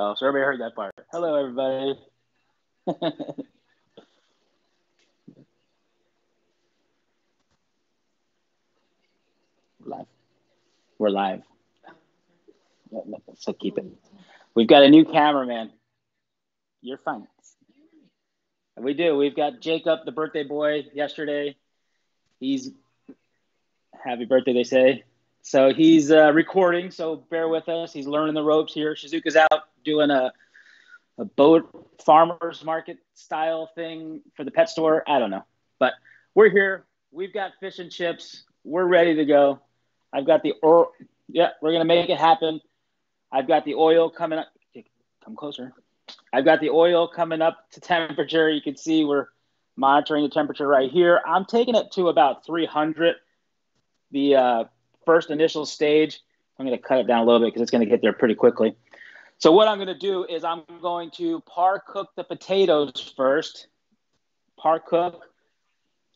Oh, so everybody heard that part. Hello, everybody. live. We're live. So keep it. We've got a new cameraman. You're fine. We do. We've got Jacob, the birthday boy, yesterday. He's happy birthday, they say. So he's uh, recording. So bear with us. He's learning the ropes here. Shizuka's out doing a a boat farmers market style thing for the pet store. I don't know, but we're here. We've got fish and chips. We're ready to go. I've got the or yeah, we're gonna make it happen. I've got the oil coming up. Come closer. I've got the oil coming up to temperature. You can see we're monitoring the temperature right here. I'm taking it to about 300. The uh, first initial stage. I'm going to cut it down a little bit because it's going to get there pretty quickly. So what I'm going to do is I'm going to par cook the potatoes first. Par cook.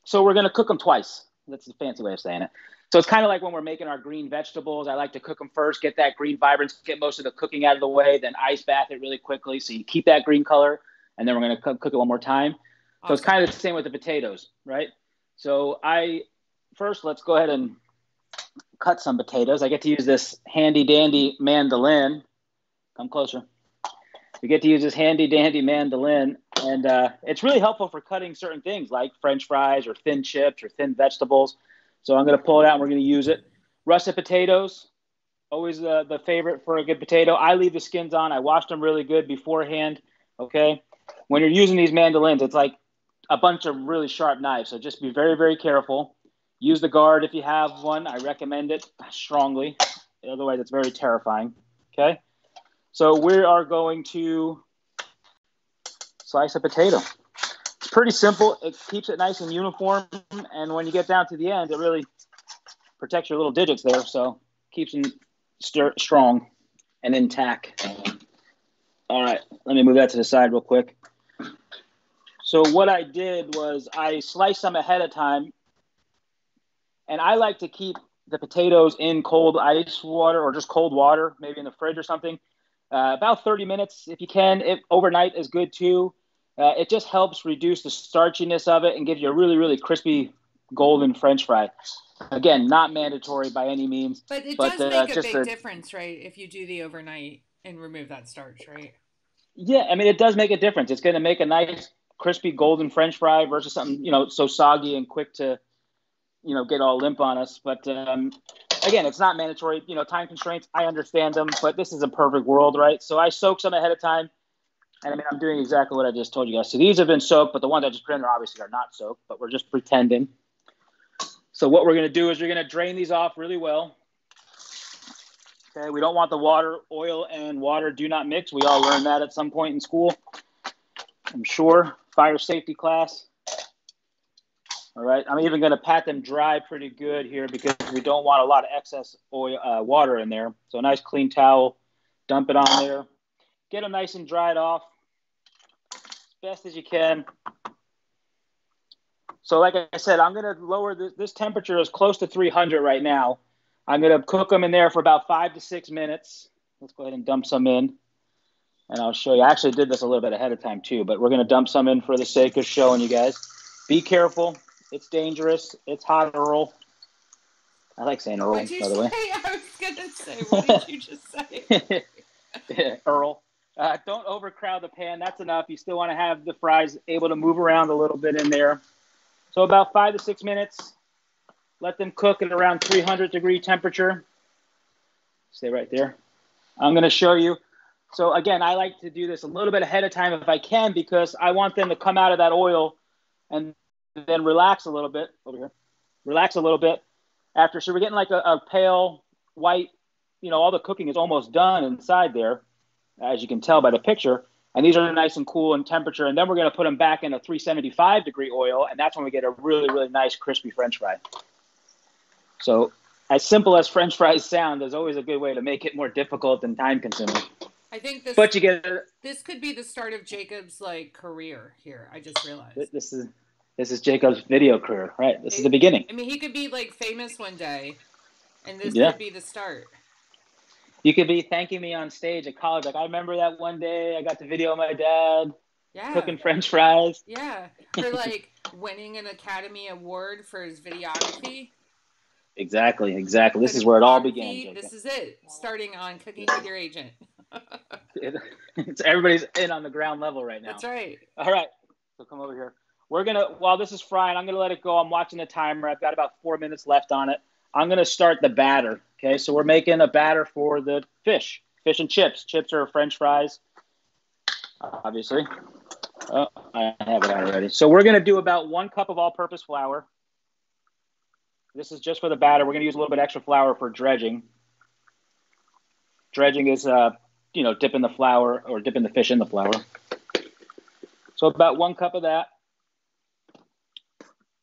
So we're going to cook them twice. That's the fancy way of saying it. So it's kind of like when we're making our green vegetables. I like to cook them first, get that green vibrance, get most of the cooking out of the way, then ice bath it really quickly. So you keep that green color, and then we're going to cook, it one more time. Awesome. So it's kind of the same with the potatoes, right? So I first let's go ahead and cut some potatoes. I get to use this handy dandy mandolin. Come closer. You get to use this handy dandy mandolin, and uh, it's really helpful for cutting certain things like French fries or thin chips or thin vegetables. So I'm going to pull it out and we're going to use it. Russet potatoes, always the, the favorite for a good potato. I leave the skins on. I wash them really good beforehand. Okay. When you're using these mandolins, it's like a bunch of really sharp knives. So just be very, very careful. Use the guard if you have one. I recommend it strongly. Otherwise, it's very terrifying. Okay. So we are going to slice a potato. It's pretty simple. It keeps it nice and uniform. And when you get down to the end, it really protects your little digits there. So keeps them strong and intact. All right. Let me move that to the side real quick. So what I did was I sliced them ahead of time and I like to keep the potatoes in cold ice water or just cold water, maybe in the fridge or something. Uh, about 30 minutes if you can. It, overnight is good too. Uh, it just helps reduce the starchiness of it and gives you a really, really crispy golden French fry. Again, not mandatory by any means. But it but, does uh, make a big a, difference, right? If you do the overnight and remove that starch, right? Yeah, I mean, it does make a difference. It's going to make a nice, crispy golden French fry versus something, you know, so soggy and quick to you know, get all limp on us. But um, again, it's not mandatory. You know, time constraints. I understand them, but this is a perfect world, right? So I soak some ahead of time, and I mean, I'm doing exactly what I just told you guys. So these have been soaked, but the ones I just printed obviously are not soaked, but we're just pretending. So what we're going to do is we're going to drain these off really well. Okay, we don't want the water, oil, and water do not mix. We all learned that at some point in school. I'm sure fire safety class. All right, I'm even going to pat them dry pretty good here because we don't want a lot of excess oil, uh, water in there. So a nice clean towel, dump it on there. Get them nice and dried off as best as you can. So like I said, I'm going to lower this, this temperature is close to 300 right now. I'm going to cook them in there for about five to six minutes. Let's go ahead and dump some in. And I'll show you. I actually did this a little bit ahead of time too, but we're going to dump some in for the sake of showing you guys. Be careful. It's dangerous. It's hot, Earl. I like saying Earl, by the way. I was gonna say, what did you just say? Earl. Uh, don't overcrowd the pan. That's enough. You still want to have the fries able to move around a little bit in there. So about five to six minutes. Let them cook at around 300 degree temperature. Stay right there. I'm going to show you. So again, I like to do this a little bit ahead of time if I can because I want them to come out of that oil and then relax a little bit over here. Relax a little bit after. So we're getting like a, a pale white. You know, all the cooking is almost done inside there, as you can tell by the picture. And these are nice and cool in temperature. And then we're going to put them back in a 375 degree oil, and that's when we get a really, really nice crispy French fry. So, as simple as French fries sound, there's always a good way to make it more difficult and time consuming. I think this. But you get this could be the start of Jacob's like career here. I just realized this is this is Jacob's video career, right? This it, is the beginning. I mean, he could be like famous one day, and this yeah. could be the start. You could be thanking me on stage at college. Like I remember that one day I got the video of my dad yeah. cooking French fries. Yeah, for like winning an Academy Award for his videography. Exactly, exactly. This is where it all began. This is it. Starting on cooking with your agent. it's everybody's in on the ground level right now. That's right. All right. So come over here. We're gonna while this is frying, I'm gonna let it go. I'm watching the timer. I've got about four minutes left on it. I'm gonna start the batter. Okay, so we're making a batter for the fish, fish and chips. Chips are French fries, obviously. Oh, I have it already. So we're gonna do about one cup of all-purpose flour. This is just for the batter. We're gonna use a little bit extra flour for dredging. Dredging is, uh, you know, dipping the flour or dipping the fish in the flour. So about one cup of that.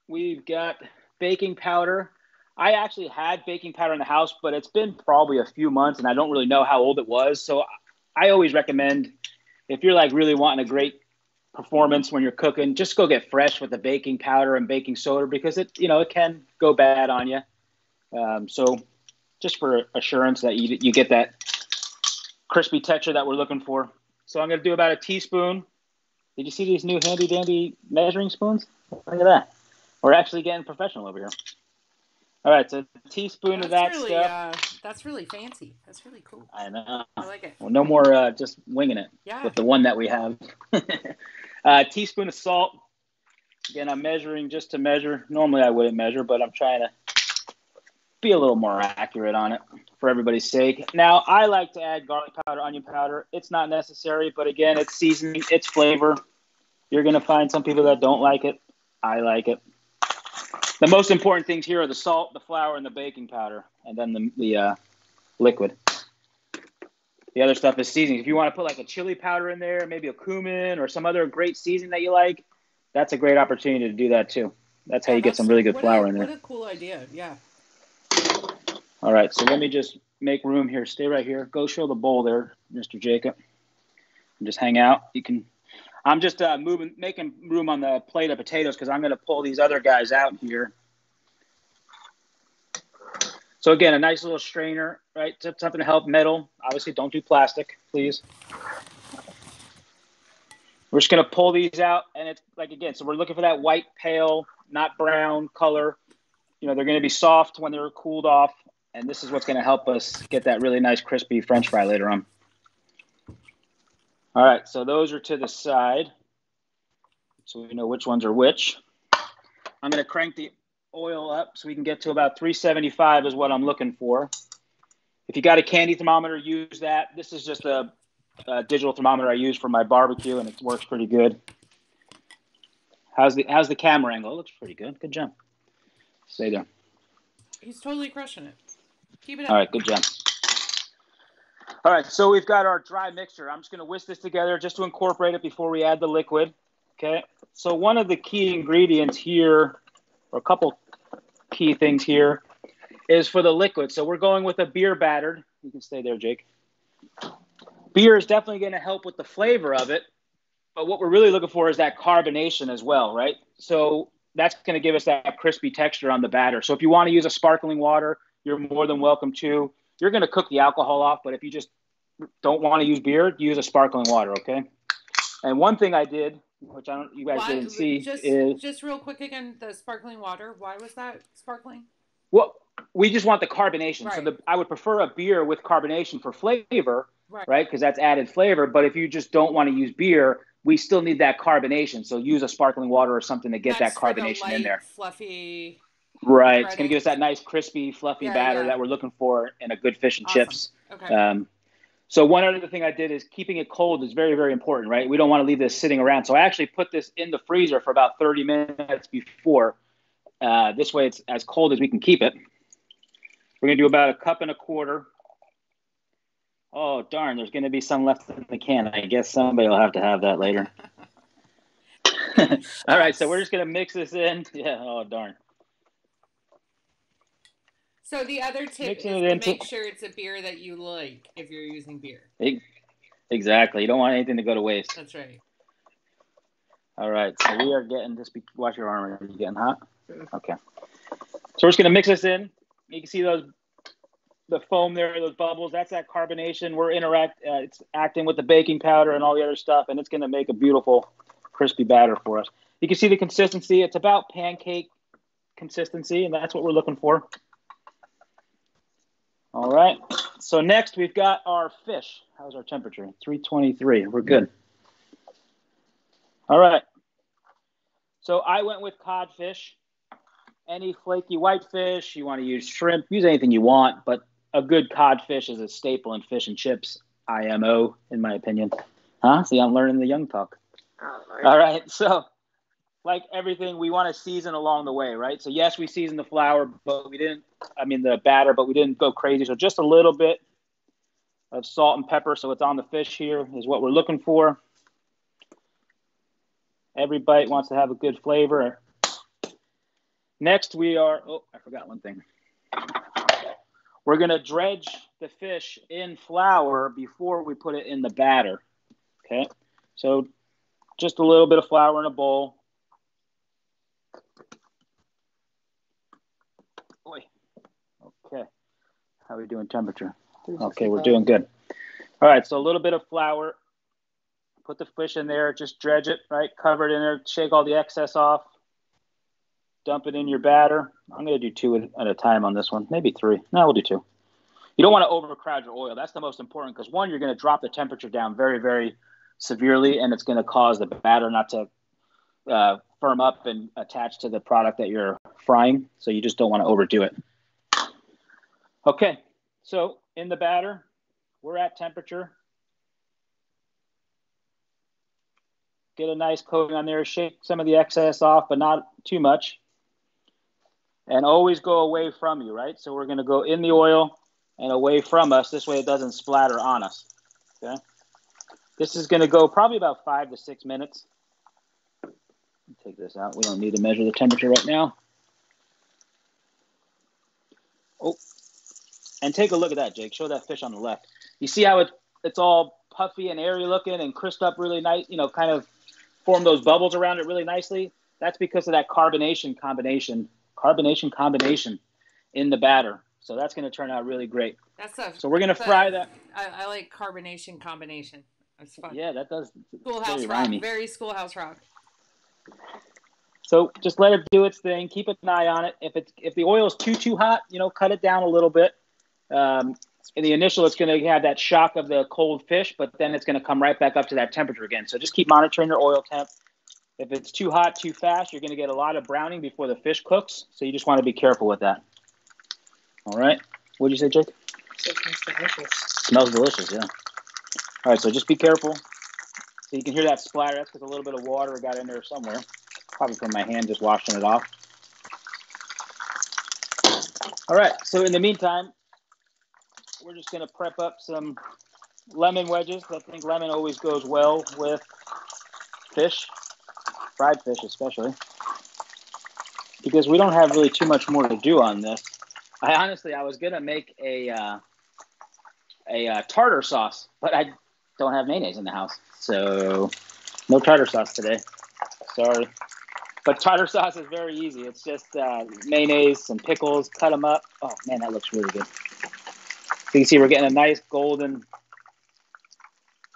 We've got baking powder. I actually had baking powder in the house, but it's been probably a few months and I don't really know how old it was. So I always recommend if you're like really wanting a great performance when you're cooking, just go get fresh with the baking powder and baking soda because it, you know, it can go bad on you. Um, so just for assurance that you, you get that crispy texture that we're looking for. So I'm going to do about a teaspoon did you see these new handy dandy measuring spoons? Look at that. We're actually getting professional over here. All right, so a teaspoon that's of that really, stuff. Uh, that's really fancy. That's really cool. I know. I like it. Well, no more uh, just winging it yeah. with the one that we have. uh, teaspoon of salt. Again, I'm measuring just to measure. Normally I wouldn't measure, but I'm trying to be a little more accurate on it for everybody's sake. Now, I like to add garlic powder, onion powder. It's not necessary, but again, it's seasoning, it's flavor. You're going to find some people that don't like it. I like it. The most important things here are the salt, the flour, and the baking powder, and then the, the uh, liquid. The other stuff is seasoning. If you want to put like a chili powder in there, maybe a cumin or some other great seasoning that you like, that's a great opportunity to do that too. That's how yeah, you get some really good flour a, in there. What a cool idea. Yeah. All right, so let me just make room here. Stay right here. Go show the bowl there, Mr. Jacob. And just hang out. You can. I'm just uh, moving, making room on the plate of potatoes because I'm going to pull these other guys out here. So again, a nice little strainer, right? Something to help metal. Obviously, don't do plastic, please. We're just going to pull these out, and it's like again. So we're looking for that white, pale, not brown color. You know, they're going to be soft when they're cooled off, and this is what's going to help us get that really nice crispy french fry later on. All right, so those are to the side. So we know which ones are which. I'm going to crank the oil up so we can get to about 375 is what I'm looking for. If you got a candy thermometer, use that. This is just a, a digital thermometer I use for my barbecue, and it works pretty good. How's the how's the camera angle? It looks pretty good. Good job. Stay there. He's totally crushing it. Keep it up. All right, good job. All right, so we've got our dry mixture. I'm just going to whisk this together just to incorporate it before we add the liquid. Okay, so one of the key ingredients here, or a couple key things here, is for the liquid. So we're going with a beer battered. You can stay there, Jake. Beer is definitely going to help with the flavor of it, but what we're really looking for is that carbonation as well, right? So that's going to give us that crispy texture on the batter. So if you want to use a sparkling water, you're more than welcome to. You're going to cook the alcohol off, but if you just don't want to use beer, use a sparkling water, okay? And one thing I did, which I don't, you guys why, didn't see, just, is just real quick again the sparkling water. Why was that sparkling? Well, we just want the carbonation. Right. So the, I would prefer a beer with carbonation for flavor, right? Because right? that's added flavor. But if you just don't want to use beer, we still need that carbonation. So use a sparkling water or something to get that's that carbonation light, in there. Fluffy. Right. It's going to give us that nice, crispy, fluffy yeah, batter yeah. that we're looking for in a good fish and awesome. chips. Okay. Um, so one other thing I did is keeping it cold is very, very important, right? We don't want to leave this sitting around. So I actually put this in the freezer for about 30 minutes before. Uh, this way it's as cold as we can keep it. We're going to do about a cup and a quarter. Oh, darn, there's going to be some left in the can. I guess somebody will have to have that later. All right, so we're just going to mix this in. Yeah, oh, darn. So the other tip Mixing is to into... make sure it's a beer that you like if you're using beer. Exactly. You don't want anything to go to waste. That's right. All right. So we are getting just be, watch your arm. Are you getting hot? Okay. So we're just gonna mix this in. You can see those the foam there, those bubbles. That's that carbonation. We're interact. Uh, it's acting with the baking powder and all the other stuff, and it's going to make a beautiful, crispy batter for us. You can see the consistency. It's about pancake consistency, and that's what we're looking for. All right. So next we've got our fish. How's our temperature? 323. We're good. All right. So I went with codfish. Any flaky whitefish, you want to use shrimp, use anything you want, but a good codfish is a staple in fish and chips, IMO, in my opinion. Huh? See, I'm learning the young talk. Oh, All right. So like everything, we want to season along the way, right? So yes, we seasoned the flour, but we didn't. I mean the batter, but we didn't go crazy. So just a little bit of salt and pepper, so it's on the fish here, is what we're looking for. Every bite wants to have a good flavor. Next, we are. Oh, I forgot one thing. We're gonna dredge the fish in flour before we put it in the batter. Okay, so just a little bit of flour in a bowl Okay. How are we doing temperature? Okay, we're doing good. All right, so a little bit of flour. Put the fish in there, just dredge it, right? Cover it in there, shake all the excess off. Dump it in your batter. I'm going to do two at a time on this one, maybe three. No, we'll do two. You don't want to overcrowd your oil. That's the most important because one, you're going to drop the temperature down very, very severely, and it's going to cause the batter not to uh, firm up and attach to the product that you're frying. So you just don't want to overdo it. Okay, so in the batter, we're at temperature. Get a nice coating on there, shake some of the excess off, but not too much. And always go away from you, right? So we're going to go in the oil and away from us. This way it doesn't splatter on us. Okay. This is going to go probably about five to six minutes. Take this out. We don't need to measure the temperature right now. Oh, and take a look at that, Jake. Show that fish on the left. You see how it, it's all puffy and airy looking and crisped up really nice, you know, kind of form those bubbles around it really nicely. That's because of that carbonation combination, carbonation combination in the batter. So that's going to turn out really great. That's a, so we're going to fry that. I, I, like carbonation combination. That's fun. Yeah, that does. Schoolhouse rock. Rhymy. Very schoolhouse rock. So just let it do its thing. Keep an eye on it. If it's if the oil is too too hot, you know, cut it down a little bit. Um, in the initial, it's going to have that shock of the cold fish, but then it's going to come right back up to that temperature again. So just keep monitoring your oil temp. If it's too hot, too fast, you're going to get a lot of browning before the fish cooks. So you just want to be careful with that. All right. What did you say, Jake? It smells delicious. Smells delicious, yeah. All right, so just be careful. So you can hear that splatter. That's because a little bit of water got in there somewhere. Probably from my hand just washing it off. All right, so in the meantime, we're just going to prep up some lemon wedges. I think lemon always goes well with fish, fried fish especially, because we don't have really too much more to do on this. I honestly, I was going to make a uh, a uh, tartar sauce, but I don't have mayonnaise in the house, so no tartar sauce today. Sorry. But tartar sauce is very easy. It's just uh, mayonnaise, some pickles, cut them up. Oh man, that looks really good. You see we're getting a nice golden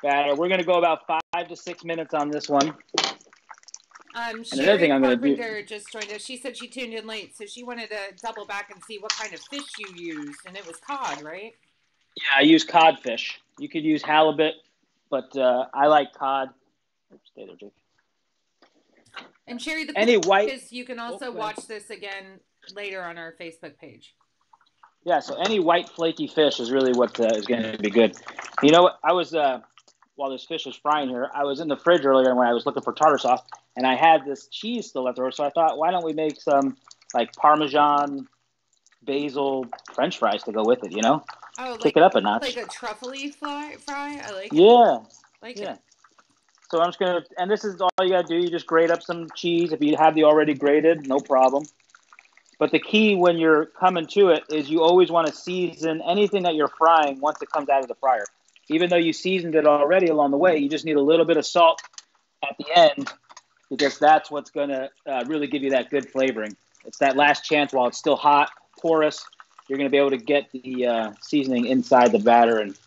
batter. We're going to go about five to six minutes on this one. Um, and another thing I'm going to do. just joined us. She said she tuned in late, so she wanted to double back and see what kind of fish you used, and it was cod, right? Yeah, I use codfish. You could use halibut, but uh, I like cod. Stay there, Jake. And Sherry, the any white is you can also oh, watch this again later on our Facebook page. Yeah, so any white flaky fish is really what uh, is going to be good. You know, I was uh, while this fish was frying here, I was in the fridge earlier when I was looking for tartar sauce, and I had this cheese still left over. So I thought, why don't we make some like Parmesan, basil, French fries to go with it? You know, oh, kick like, it up a notch, like a truffly fry. Fry, I like. Yeah, it. like yeah. It. So I'm just gonna, and this is all you gotta do. You just grate up some cheese. If you have the already grated, no problem. But the key when you're coming to it is you always want to season anything that you're frying once it comes out of the fryer. Even though you seasoned it already along the way, you just need a little bit of salt at the end because that's what's going to uh, really give you that good flavoring. It's that last chance while it's still hot, porous. you're going to be able to get the uh, seasoning inside the batter and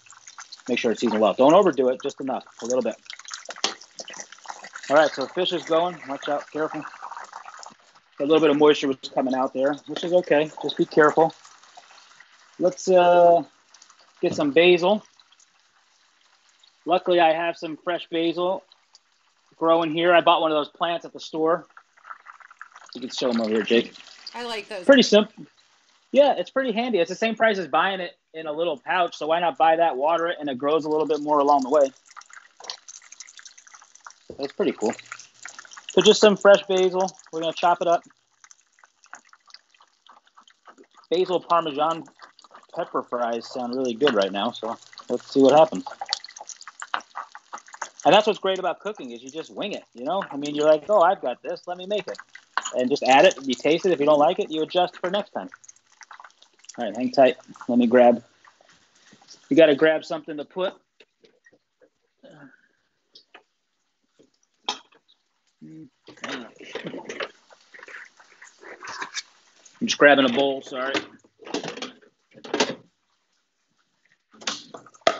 make sure it's seasoned well. Don't overdo it, just enough, a little bit. All right, so fish is going. Watch out, careful. A little bit of moisture was coming out there, which is okay. Just be careful. Let's uh, get some basil. Luckily, I have some fresh basil growing here. I bought one of those plants at the store. You can show them over here, Jake. I like those. Pretty simple. Yeah, it's pretty handy. It's the same price as buying it in a little pouch, so why not buy that, water it, and it grows a little bit more along the way. That's pretty cool. So just some fresh basil. We're gonna chop it up. Basil Parmesan pepper fries sound really good right now, so let's see what happens. And that's what's great about cooking is you just wing it, you know? I mean, you're like, oh, I've got this, let me make it. And just add it, you taste it. If you don't like it, you adjust for next time. All right, hang tight. Let me grab. You got to grab something to put. I'm just grabbing a bowl, sorry.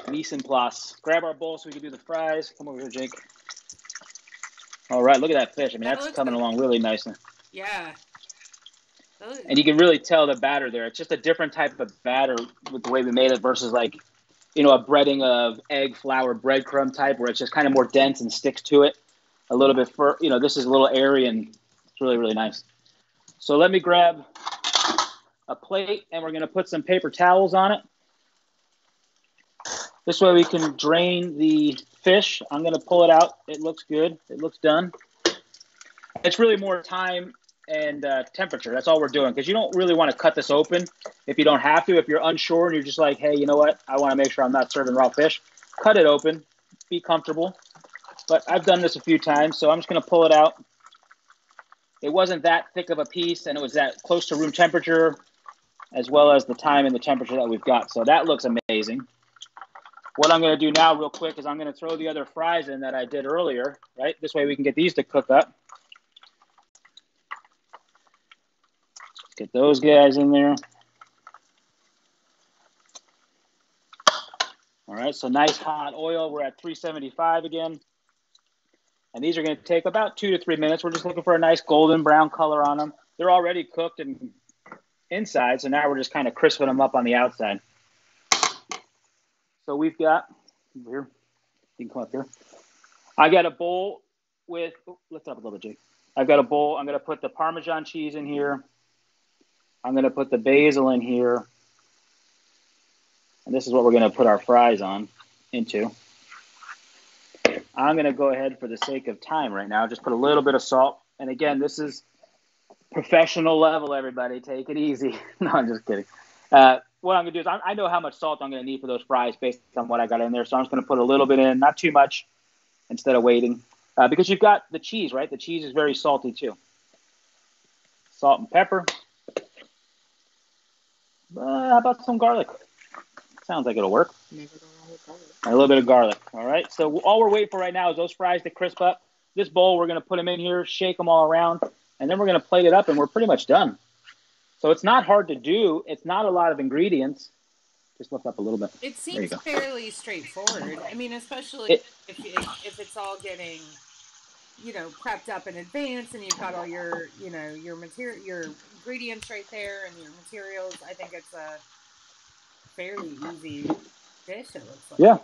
Mise en place. Grab our bowl so we can do the fries. Come over here, Jake. All right, look at that fish. I mean, that that's coming good. along really nicely. Yeah. And you can really tell the batter there. It's just a different type of batter with the way we made it versus like, you know, a breading of egg, flour, breadcrumb type where it's just kind of more dense and sticks to it a little bit. For you know, this is a little airy and it's really really nice. So let me grab a plate and we're going to put some paper towels on it. This way we can drain the fish. I'm going to pull it out. It looks good. It looks done. It's really more time and uh, temperature. That's all we're doing because you don't really want to cut this open if you don't have to. If you're unsure and you're just like, hey, you know what? I want to make sure I'm not serving raw fish. Cut it open. Be comfortable. But I've done this a few times, so I'm just going to pull it out. It wasn't that thick of a piece, and it was that close to room temperature, as well as the time and the temperature that we've got. So that looks amazing. What I'm going to do now, real quick, is I'm going to throw the other fries in that I did earlier, right? This way we can get these to cook up. Get those guys in there. All right, so nice hot oil. We're at 375 again. And these are going to take about two to three minutes. We're just looking for a nice golden brown color on them. They're already cooked and inside, so now we're just kind of crisping them up on the outside. So we've got here. You can come up here. I got a bowl with. Oh, lift up a little bit, Jake. I've got a bowl. I'm going to put the Parmesan cheese in here. I'm going to put the basil in here. And this is what we're going to put our fries on into. I'm going to go ahead for the sake of time right now. Just put a little bit of salt. And again, this is professional level, everybody. Take it easy. no, I'm just kidding. Uh, what I'm gonna do is I, I know how much salt I'm gonna need for those fries based on what I got in there. So I'm just gonna put a little bit in, not too much, instead of waiting, uh, because you've got the cheese, right? The cheese is very salty too. Salt and pepper. Uh, how about some garlic? Sounds like it'll work. A little bit of garlic. All right. So all we're waiting for right now is those fries to crisp up. This bowl, we're gonna put them in here, shake them all around, and then we're gonna plate it up, and we're pretty much done. So it's not hard to do. It's not a lot of ingredients. Just lift up a little bit. It seems fairly straightforward. I mean, especially it, if, if, if it's all getting, you know, prepped up in advance and you've got all your, you know, your material, your ingredients right there and your materials. I think it's a fairly easy dish. It looks like. Yeah.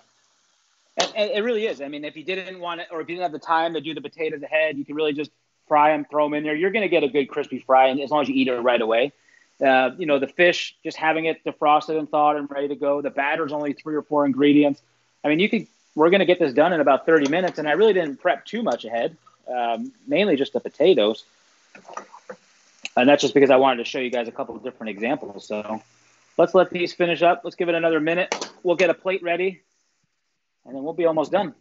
And, and it really is. I mean, if you didn't want it, or if you didn't have the time to do the potatoes ahead, you can really just fry them, throw them in there. You're going to get a good crispy fry, and as long as you eat it right away. Uh, you know, the fish, just having it defrosted and thawed and ready to go. The batter's only three or four ingredients. I mean, you could. We're going to get this done in about 30 minutes, and I really didn't prep too much ahead. Um, mainly just the potatoes, and that's just because I wanted to show you guys a couple of different examples. So let's let these finish up. Let's give it another minute. We'll get a plate ready, and then we'll be almost done.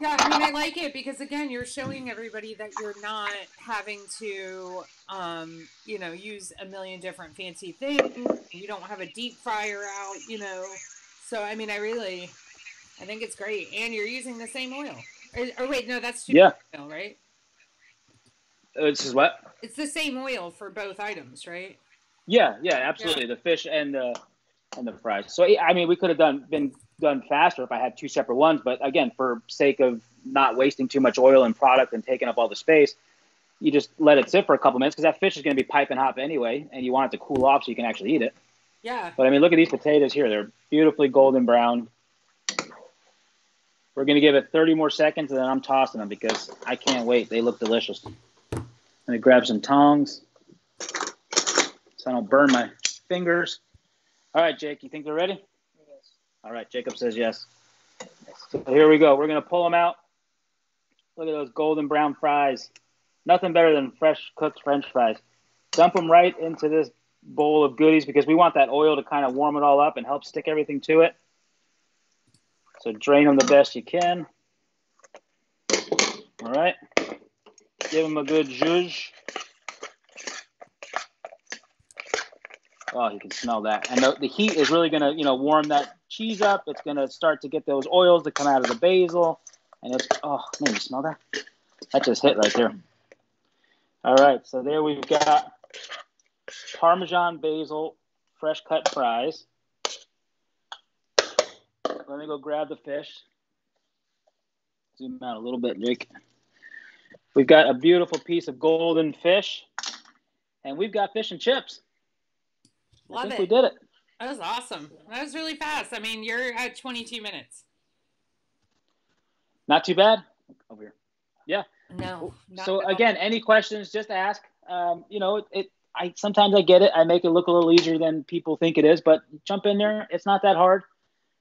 Yeah, I mean, I like it because again, you're showing everybody that you're not having to, um, you know, use a million different fancy things. You don't have a deep fryer out, you know. So, I mean, I really, I think it's great, and you're using the same oil. Or, or wait, no, that's too yeah, oil, right? This is what? It's the same oil for both items, right? Yeah, yeah, absolutely. Yeah. The fish and the and the fries. So I mean, we could have done been done faster if I had two separate ones, but again, for sake of not wasting too much oil and product and taking up all the space, you just let it sit for a couple minutes because that fish is going to be piping hot anyway, and you want it to cool off so you can actually eat it. Yeah. But I mean, look at these potatoes here; they're beautifully golden brown. We're going to give it 30 more seconds, and then I'm tossing them because I can't wait. They look delicious. Let me grab some tongs so I don't burn my fingers. All right, Jake, you think they're ready? Yes. All right, Jacob says yes. So here we go. We're going to pull them out. Look at those golden brown fries. Nothing better than fresh cooked french fries. Dump them right into this bowl of goodies because we want that oil to kind of warm it all up and help stick everything to it. So drain them the best you can. All right. Give him a good zhuzh. Oh, you can smell that. And the, the heat is really going to, you know, warm that cheese up. It's going to start to get those oils to come out of the basil. And it's, oh, man, you smell that? That just hit right there. All right, so there we've got Parmesan basil fresh cut fries. Let me go grab the fish. Zoom out a little bit, Jake. We've got a beautiful piece of golden fish, and we've got fish and chips. Love I think it. We did it. That was awesome. That was really fast. I mean, you're at 22 minutes. Not too bad. Over here. Yeah. No. So again, any questions? Just ask. Um, you know, it. I sometimes I get it. I make it look a little easier than people think it is, but jump in there. It's not that hard.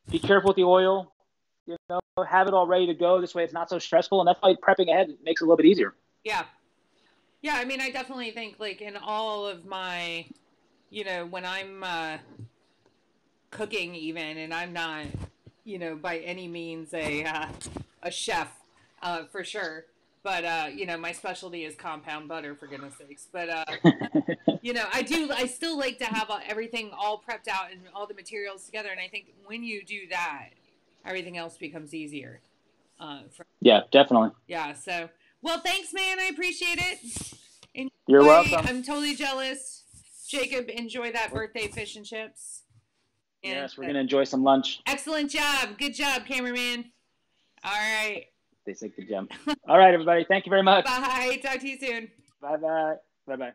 Be careful with the oil. You know, have it all ready to go. This way, it's not so stressful, and that's why prepping ahead makes it a little bit easier. Yeah. Yeah, I mean, I definitely think like in all of my you know, when I'm uh, cooking, even, and I'm not, you know, by any means a uh, a chef uh, for sure. But uh, you know, my specialty is compound butter, for goodness sakes. But uh, you know, I do. I still like to have everything all prepped out and all the materials together. And I think when you do that, everything else becomes easier. Uh, for, yeah, definitely. Yeah. So, well, thanks, man. I appreciate it. Enjoy. You're welcome. I'm totally jealous. Jacob, enjoy that birthday fish and chips. And yes, we're gonna enjoy some lunch. Excellent job. Good job, cameraman. All right. They say good job. All right, everybody. Thank you very much. Bye. Talk to you soon. Bye bye. Bye bye.